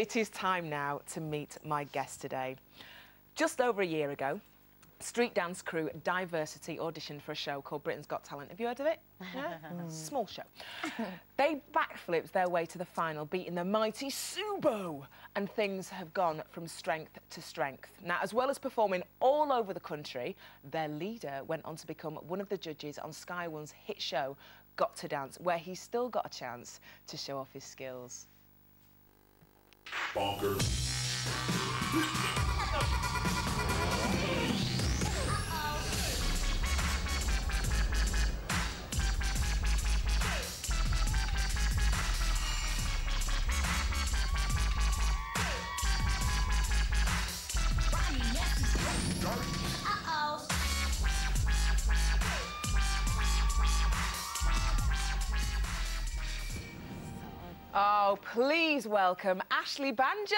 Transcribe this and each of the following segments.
It is time now to meet my guest today. Just over a year ago, Street Dance Crew Diversity auditioned for a show called Britain's Got Talent. Have you heard of it? Yeah? Small show. they backflipped their way to the final, beating the mighty Subo, and things have gone from strength to strength. Now, as well as performing all over the country, their leader went on to become one of the judges on Sky One's hit show, Got to Dance, where he's still got a chance to show off his skills. Bonkers. Oh, please welcome Ashley Banjo.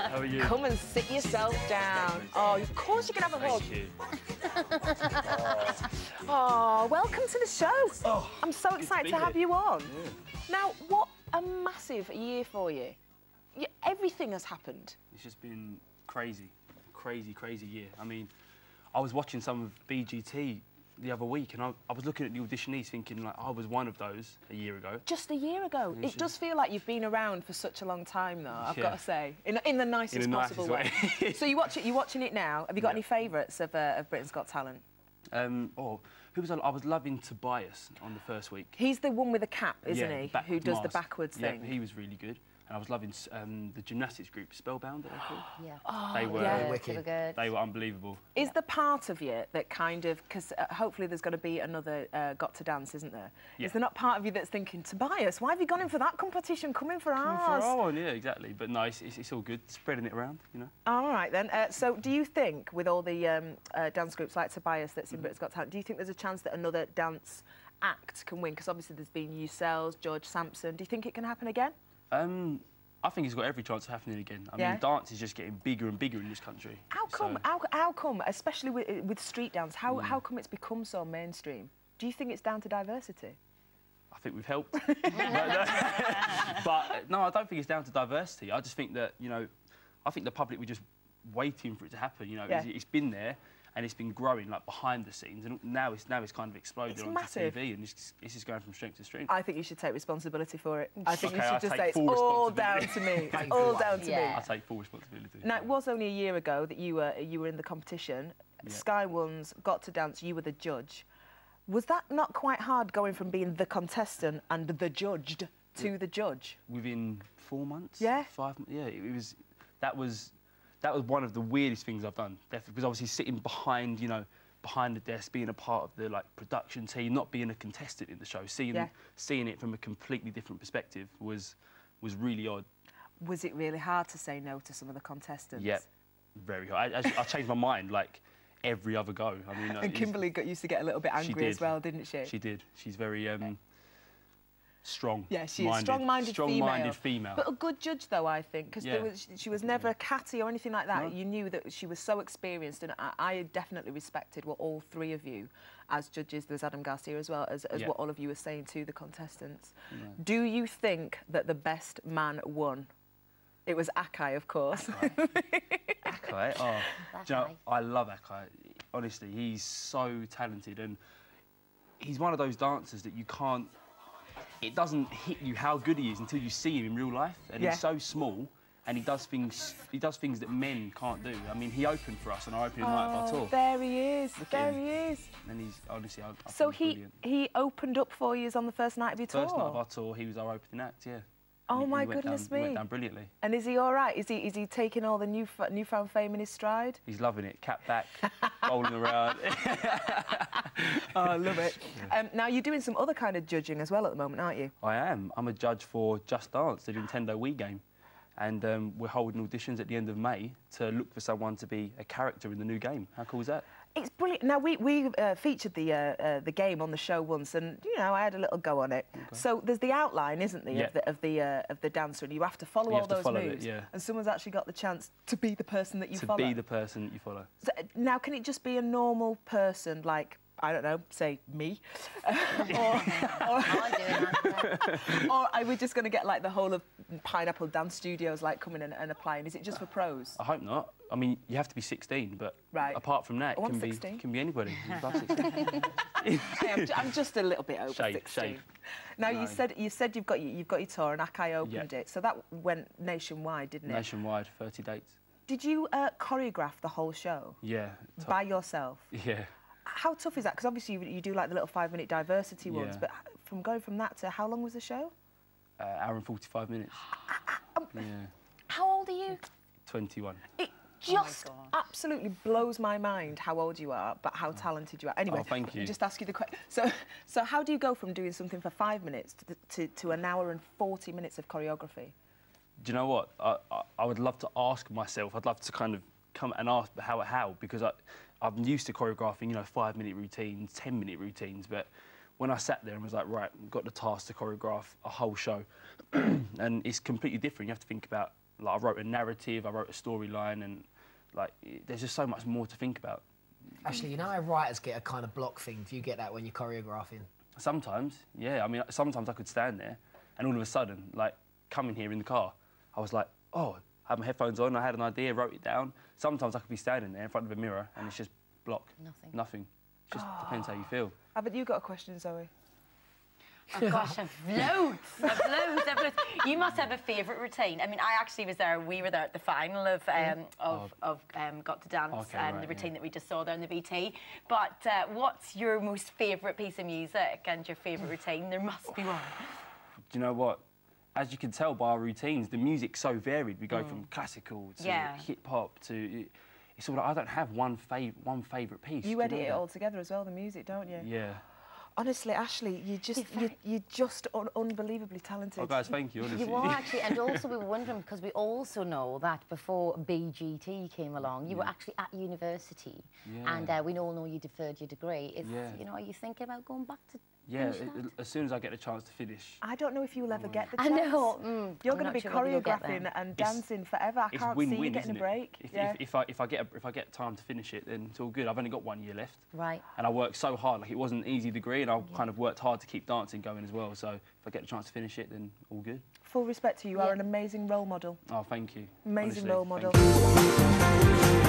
How are you? Come and sit yourself down. Oh, of course you can have a hug. You. Oh, oh, welcome to the show. Oh, I'm so good to excited to, have here. you on. Now, what a massive year for you. you. Everything has happened. It's just been crazy, crazy, crazy year. I mean, I was watching some of BGT the other week, and I, I was looking at the auditionees, thinking like I was one of those a year ago. Just a year ago. It does feel like you've been around for such a long time, though. I've Yeah. got to say, in, in the nicest In the nicest possible way. way. so you watch it. You're watching it now. Have you got Yeah. any favourites of, uh, of Britain's Got Talent? Um, oh, who was I? I was loving Tobias on the first week. He's the one with the cap, isn't yeah, he? Who does the backwards yeah, thing. he was really good. And I was loving um, the gymnastics group, Spellbound, that they called. Yeah. they were, yeah. Wicked. They were good. they were unbelievable. Is the part of you that kind of because uh, hopefully there's going to be another uh, Got to Dance, isn't there? Yeah. Is there not part of you that's thinking, Tobias, why have you gone in for that competition? Come in for For ours. our one, yeah, exactly. But no, it's, it's, it's all good. Spreading it around, you know. All right then. Uh, so, do you think, with all the um, uh, dance groups like Tobias that's in Britain's Got Talent, do you think there's a chance that another dance act can win? Because obviously there's been yourselves, George Sampson. Do you think it can happen again? Um, I think it's got every chance of happening again. I Yeah? mean, dance is just getting bigger and bigger in this country. How come? So- How, how come? Especially with, with street dance, how, Mm. how come it's become so mainstream? Do you think it's down to diversity? I think we've helped. but, uh, but, no, I don't think it's down to diversity. I just think that you know, I think the public were just waiting for it to happen. You know, Yeah. it's, it's been there and it's been growing like behind the scenes, and now it's now it's kind of exploded It's onto massive. TV, and it's, it's just going from strength to strength. I think you should take responsibility for it. I think Okay, you should I'll just say it's all down to me. It's all down to Yeah. me. I take full responsibility. Now, it was only a year ago that you were you were in the competition. Yeah. Sky One's Got to Dance. You were the judge. Was that not quite hard going from being the contestant and the judged to the judge? within four months. Yeah? Five. Yeah, it was. That was. That was one of the weirdest things I've done. Definitely, because obviously sitting behind, you know, behind the desk, being a part of the like production team, not being a contestant in the show, seeing Yeah. seeing it from a completely different perspective was was really odd. Was it really hard to say no to some of the contestants? Yeah, very hard. I, I, I changed my mind like every other go. I mean, uh, And Kimberly got used to get a little bit angry as well, didn't she? She did. She's very um, strong. Yeah, she is minded, strong-minded, strong-minded female. female. But a good judge, though, I think, because Yeah. was, she was never catty or anything like that. No. You knew that she was so experienced, and I, I definitely respected what all three of you, as judges, there's Adam Garcia as well, as, as Yeah. what all of you were saying to the contestants. Do you think that the best man won? It was Akai, of course. Akai, oh, do you know, Akai. I love Akai. Honestly, he's so talented, and he's one of those dancers that you can't. It doesn't hit you how good he is until you see him in real life, and Yeah. he's so small, and he does things. He does things that men can't do. I mean, he opened for us on our opening night of our Oh, tour, there he is. Look there he is. and he's honestly. I, I So he brilliant. he opened up for you on the first night of your First tour. night of our tour, he was our opening act. Yeah. Oh he- my he goodness down, me. Went down brilliantly. And is he all right? Is he is he taking all the new newfound fame in his stride? He's loving it. Cat back, rolling around. Oh, I love it. Um, now you're doing some other kind of judging as well at the moment, aren't you? I am. I'm a judge for Just Dance, the Nintendo Wii game. And um, we're holding auditions at the end of May to look for someone to be a character in the new game. How cool is that? It's brilliant. Now we we uh, featured the uh, uh, the game on the show once, and you know I had a little go on it. So there's the outline, isn't there, Yeah. of the of the, uh, of the dancer, and you have to follow You all have to those follow it, moves. yeah. And someone's actually got the chance to be the person that you to follow. To be the person that you follow. So, uh, now, can it just be a normal person, like I don't know, say me, or, I'm doing that. or are we just going to get like the whole of Pineapple Dance Studios like coming in and applying? Is it just for pros? I hope not. I mean, you have to be 16, but Right. apart from that, Oh, it can 16. be can be anybody. who's above 16. Hey, I'm, I'm just a little bit over Shade, 16. shade. Now No. you said you said you've got your, you've got your tour and Akai opened Yeah. it, so that went nationwide, didn't it? Nationwide, 30 dates. Did you uh, choreograph the whole show Yeah. top- by yourself? Yeah. How tough is that? Because obviously you, you do like the little five minute diversity ones, Yeah. but from going from that to how long was the show? Uh, hour and 45 minutes. Ah, ah, um, yeah. How old are you? 21. It Oh just gosh. absolutely blows my mind how old you are, but how oh. talented you are. Anyway, Oh, thank you. just ask you the question. So, so how do you go from doing something for five minutes to, to, to an hour and 40 minutes of choreography? Do you know what? I, I, I would love to ask myself. I'd love to kind of come and ask how how because I I'm used to choreographing, you know, five minute routines, ten minute routines. But when I sat there and was like, right, I've got the task to choreograph a whole show, and it's completely different. You have to think about like I wrote a narrative, I wrote a storyline, and like it- there's just so much more to think about. Actually, you know how writers get a kind of block thing? Do you get that when you're choreographing? Sometimes, yeah. I mean, sometimes I could stand there, and all of a sudden, like coming here in the car, I was like, oh, I had my headphones on, I had an idea, wrote it down. Sometimes I could be standing there in front of a mirror, and it's just block. Nothing. Nothing. Just depends how you feel. Haven't you got a question, Zoe? Oh gosh, I've loads, I've loads, I've loads. You must have a favourite routine. I mean, I actually was there. We were there at the final of um, of, of um, Got to Dance, Okay, um, right, the routine yeah. that we just saw there in the BT. But uh, what's your most favourite piece of music and your favourite routine? There must be one. Do you know what? As you can tell by our routines, the music's so varied. We go from classical to Yeah. hip hop to. It's sort of I don't have one fav- one favourite piece. You Do edit know it all together as well, the music, don't you? Yeah. Honestly, Ashley, you just you, very- you're just un- unbelievably talented. Oh, guys, thank you. Honestly. You are actually, and also we were wondering because we also know that before BGT came along, you were actually at university, and uh, we all know you deferred your degree. Is, Yeah. You know, are you thinking about going back to? Yeah. finish it- as soon as I get the chance to finish. I don't know if you'll ever get the chance. I know. mm, You're going to be sure whether you'll get choreographing there. and It's- dancing forever. I can't win-win, see you getting a break. If, yeah. if, if, I, if I get a, if I get time to finish it, then it's all good. I've only got one year left, Right. and I worked so hard. Like it wasn't an easy degree, and I kind of worked hard to keep dancing going as well. So if I get the chance to finish it, then all good. Full respect to you. You are an amazing role model. Oh, thank you. Amazing Honestly, role thank model. you.